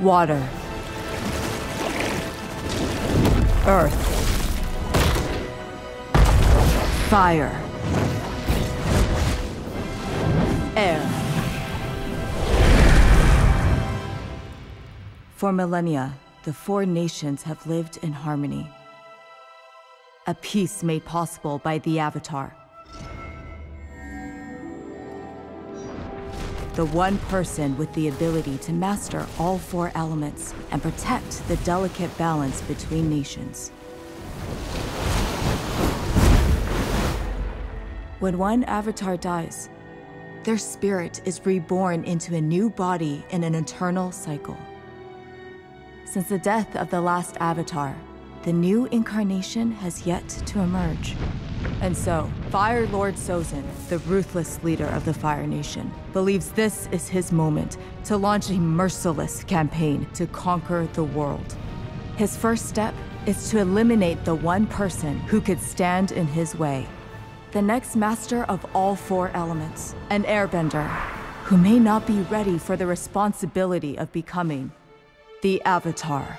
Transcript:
Water. Earth. Fire. Air. For millennia, the four nations have lived in harmony. A peace made possible by the Avatar. The one person with the ability to master all four elements and protect the delicate balance between nations. When one Avatar dies, their spirit is reborn into a new body in an eternal cycle. Since the death of the last Avatar, the new incarnation has yet to emerge. And so, Fire Lord Sozin, the ruthless leader of the Fire Nation, believes this is his moment to launch a merciless campaign to conquer the world. His first step is to eliminate the one person who could stand in his way. The next master of all four elements, an airbender, who may not be ready for the responsibility of becoming the Avatar.